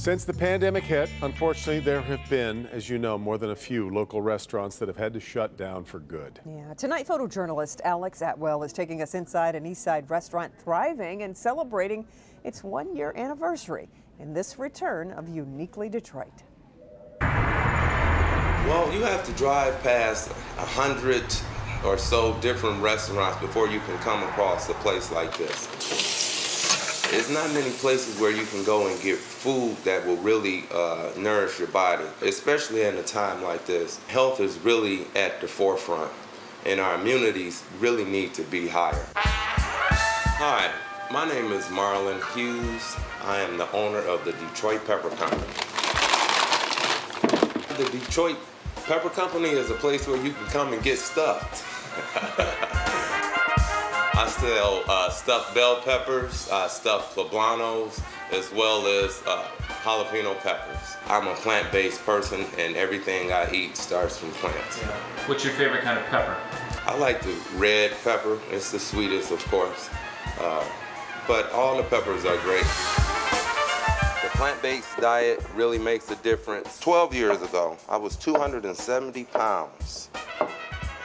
Since the pandemic hit, unfortunately, there have been, as you know, more than a few local restaurants that have had to shut down for good. Yeah, tonight photojournalist Alex Atwell is taking us inside an East Side restaurant thriving and celebrating its one year anniversary in this return of Uniquely Detroit. Well, you have to drive past a hundred or so different restaurants before you can come across a place like this. There's not many places where you can go and get food that will really uh, nourish your body, especially in a time like this. Health is really at the forefront, and our immunities really need to be higher. Hi, my name is Marlon Hughes. I am the owner of the Detroit Pepper Company. The Detroit Pepper Company is a place where you can come and get stuffed. I sell uh, stuffed bell peppers, uh, stuffed poblanos, as well as uh, jalapeno peppers. I'm a plant-based person and everything I eat starts from plants. Yeah. What's your favorite kind of pepper? I like the red pepper. It's the sweetest, of course. Uh, but all the peppers are great. The plant-based diet really makes a difference. 12 years ago, I was 270 pounds.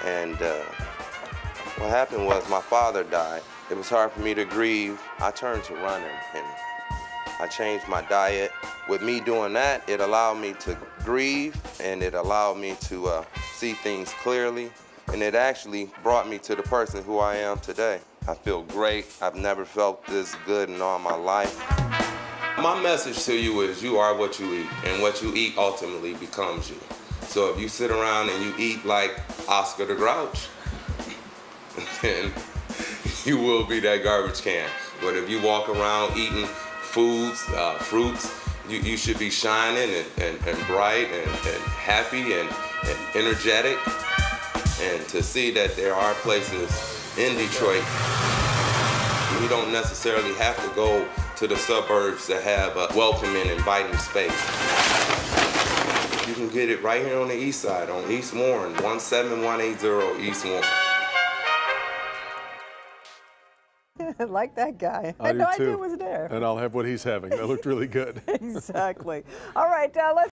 And uh, what happened was my father died. It was hard for me to grieve. I turned to running and I changed my diet. With me doing that, it allowed me to grieve and it allowed me to uh, see things clearly. And it actually brought me to the person who I am today. I feel great. I've never felt this good in all my life. My message to you is you are what you eat, and what you eat ultimately becomes you. So if you sit around and you eat like Oscar the Grouch, then you will be that garbage can. But if you walk around eating foods, uh, fruits, you, you should be shining and, and, and bright and, and happy and, and energetic. And to see that there are places in Detroit, you don't necessarily have to go to the suburbs that have a welcoming, inviting space. You can get it right here on the east side, on East Warren, 17180 East Warren. like that guy. I, I had no too. idea it was there. And I'll have what he's having. That looked really good. exactly. All right, uh, let's